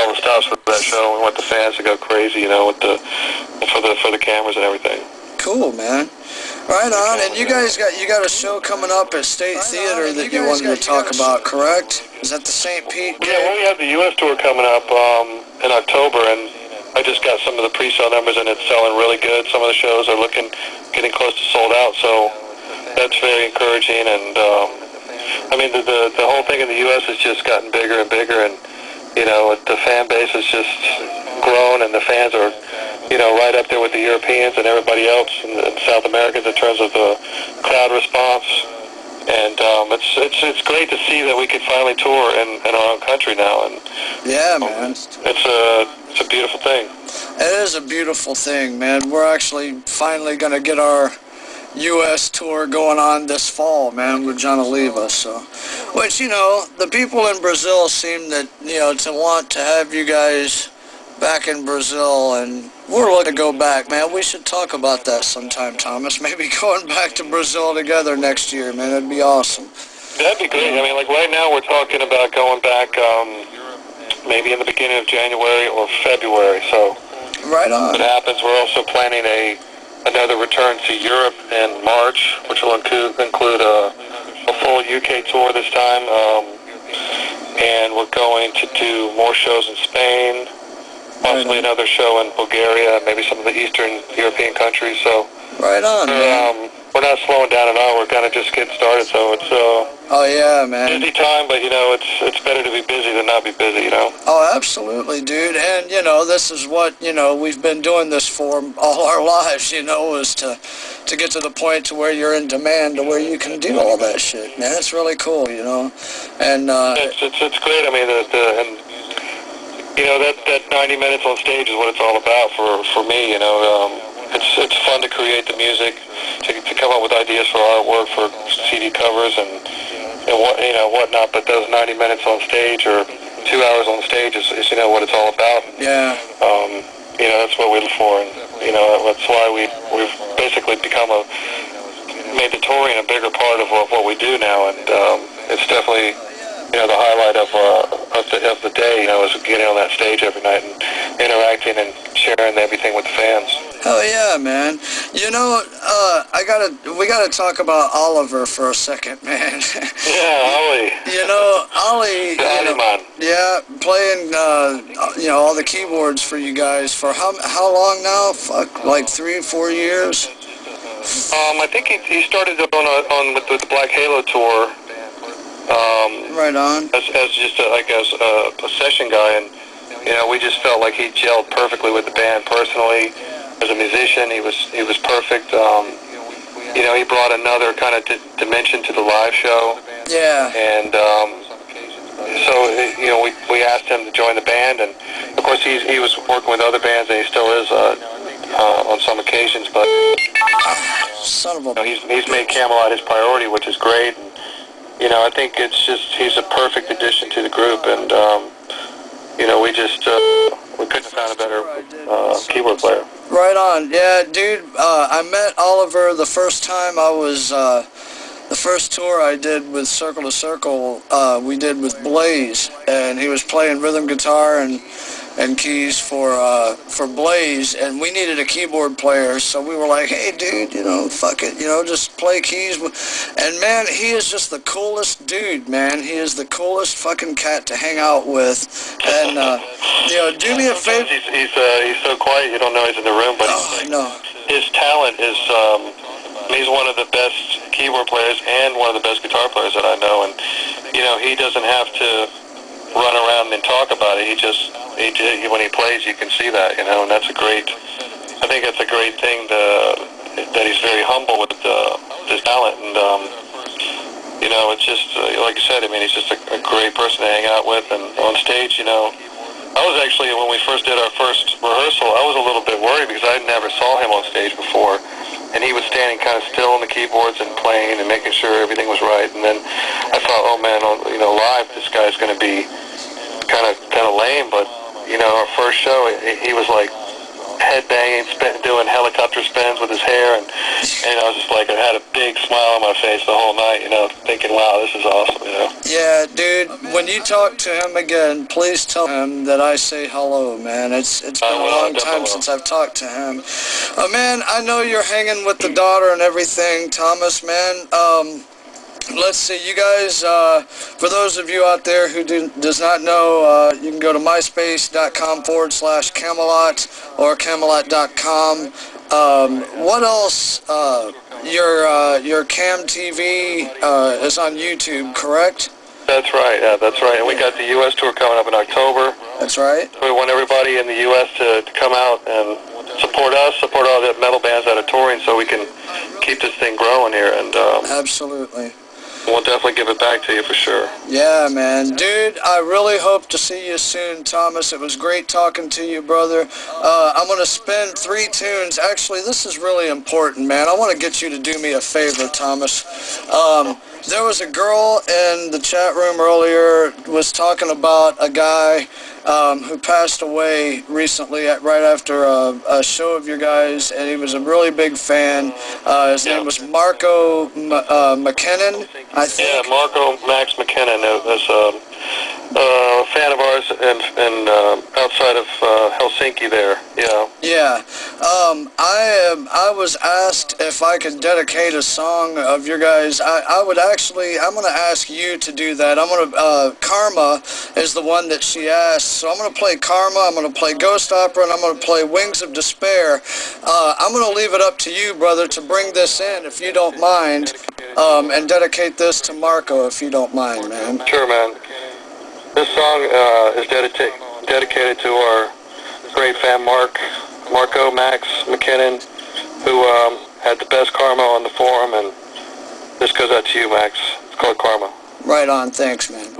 all the stops for that show. We want the fans to go crazy, you know, with the for the for the cameras and everything. Cool, man. Right on. And you guys got you got a show coming up at State Theater that you wanted to talk about, correct? Is that the St. Pete? Yeah, well, we have the U.S. tour coming up um, in October, and I just got some of the pre-sale numbers, and it's selling really good. Some of the shows are looking getting close to sold out, so that's very encouraging. And um, I mean, the, the the whole thing in the U.S. has just gotten bigger and bigger, and you know, the fan base has just grown, and the fans are you know, right up there with the Europeans and everybody else in, in South America in terms of the crowd response. And um, it's it's it's great to see that we can finally tour in, in our own country now. And yeah, man, it's a it's a beautiful thing. It is a beautiful thing, man. We're actually finally gonna get our U.S. tour going on this fall, man, with Jon Oliva. So, which you know, the people in Brazil seem that you know to want to have you guys back in Brazil, and we're looking to go back, man. We should talk about that sometime, Thomas. Maybe going back to Brazil together next year, man. That'd be awesome. That'd be great. I mean, like right now, we're talking about going back um, maybe in the beginning of January or February. So, right on. If it happens? We're also planning a another return to Europe in March, which will include a, a full UK tour this time. Um, and we're going to do more shows in Spain, possibly another show in Bulgaria, maybe some of the Eastern European countries. So right on. Um, we're not slowing down at all. We're kind of just getting started. So it's uh, oh yeah, man. Busy time, but you know it's it's better to be busy than not be busy. You know. Oh, absolutely, dude. And you know this is what you know we've been doing this for all our lives. You know is to to get to the point to where you're in demand to where you can do all that shit, man. It's really cool, you know. And uh, it's it's, it's great. I mean, the, the and you know that that 90 minutes on stage is what it's all about for for me. You know, um, it's it's fun to create the music, to to come up with ideas for artwork, for CD covers, and and what you know whatnot. But those 90 minutes on stage or two hours on stage is, is you know what it's all about. Yeah. Um, you know that's what we look for, and you know that's why we we've basically become a made the touring a bigger part of what, what we do now, and um, it's definitely you know, the highlight of, uh, of, the, of the day, you know, is getting on that stage every night and interacting and sharing everything with the fans. Hell yeah, man. You know, uh, I gotta, we gotta talk about Oliver for a second, man. yeah, Ollie. you know, Ollie. You know, yeah, playing, uh, you know, all the keyboards for you guys for how how long now? Fuck, like three, four years. Um, I think he, he started on, a, on with the Black Halo tour um, right on. As, as just a, like as a, a session guy, and you know, we just felt like he gelled perfectly with the band. Personally, as a musician, he was he was perfect. Um, you know, he brought another kind of dimension to the live show. Yeah. And um, so you know, we we asked him to join the band, and of course he's he was working with other bands, and he still is uh, uh, on some occasions. But son of a. You know, he's he's made Kamelot his priority, which is great. And, you know, I think it's just he's a perfect addition to the group, and um, you know, we just uh, we couldn't have found a better uh, keyboard player. Right on, yeah, dude. Uh, I met Oliver the first time I was uh, the first tour I did with Circle II Circle. Uh, we did with Blaze, and he was playing rhythm guitar and and keys for uh, for Blaze, and we needed a keyboard player, so we were like, hey, dude, you know, fuck it, you know, just play keys. And man, he is just the coolest dude, man. He is the coolest fucking cat to hang out with. And uh, you know, do me a favor. He's he's, uh, he's so quiet, you don't know he's in the room, but oh, know. his talent is. Um, he's one of the best keyboard players and one of the best guitar players that I know, and you know, he doesn't have to run around and talk about it. He just he, he when he plays, you can see that, you know, and that's a great. I think that's a great thing to, that he's very humble with uh, his talent, and um, you know, it's just uh, like you said. I mean, he's just a, a great person to hang out with, and on stage, you know. I was actually when we first did our first rehearsal, I was a little bit worried because I never saw him on stage before, and he was standing kind of still on the keyboards and playing and making sure everything was right. And then I thought, oh man, you know, live this guy's going to be kind of kind of lame, but you know, our first show, he was like head banging, spin, doing helicopter spins with his hair, and and I was just like, I had a big smile on my face the whole night, you know, thinking, wow, this is awesome, you know. Yeah, dude. When you talk to him again, please tell him that I say hello, man. It's it's been a long time since I've talked to him. Uh, man, I know you're hanging with the daughter and everything, Thomas. Man, um, let's see, you guys, uh, for those of you out there who do, does not know, uh, you can go to myspace.com forward slash Kamelot or Kamelot.com. Um, what else? Uh, your, uh, your Cam TV uh, is on YouTube, correct? That's right, yeah, that's right. And we got the U.S. tour coming up in October. That's right. We want everybody in the U.S. to, to come out and support us, support all the metal bands that are touring so we can keep this thing growing here. And um, Absolutely. We'll definitely give it back to you for sure. Yeah, man. Dude, I really hope to see you soon, Thomas. It was great talking to you, brother. Uh, I'm going to spin three tunes. Actually, this is really important, man. I want to get you to do me a favor, Thomas. Um, there was a girl in the chat room earlier was talking about a guy um, who passed away recently at, right after a, a, show of your guys, and he was a really big fan. Uh, his yeah. name was Marko M uh, McKinnan, I think. Yeah, Marko Max McKinnan is um, uh, a fan of ours and, and uh, outside of uh, Helsinki there, yeah. Yeah. Um, I, um, I was asked if I could dedicate a song of your guys. I, I would actually, I'm going to ask you to do that. I'm going to, uh, Karma is the one that she asked. So I'm going to play Karma, I'm going to play Ghost Opera, and I'm going to play Wings of Despair. Uh, I'm going to leave it up to you, brother, to bring this in, if you don't mind, um, and dedicate this to Marko, if you don't mind, man. Sure, man. This song uh, is dedicated dedicated to our great fan Mark, Marko Max McKinnan, who um, had the best karma on the forum, and this goes out to you, Max. It's called Karma. Right on. Thanks, man.